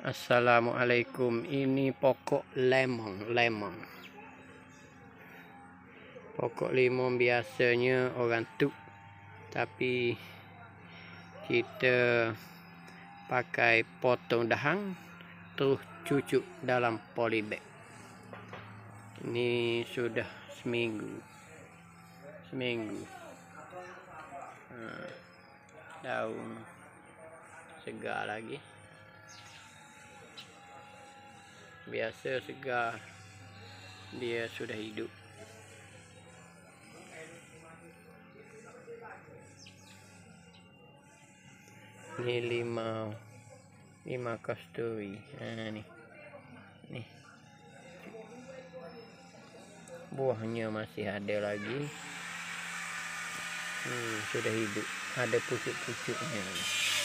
Assalamualaikum. Ini pokok lemon, lemon. Pokok lemon biasanya orang tu tapi kita pakai potong dahan terus cucuk dalam polybag. Ini sudah seminggu. Seminggu. Ha, daun segar lagi. Biasa segar. Dia sudah hidup. Ni lima. Lima kasturi. Ha ni. Ni. Buahnya masih ada lagi. Hmm, sudah hidup. Ada pucuk-pucuknya. ni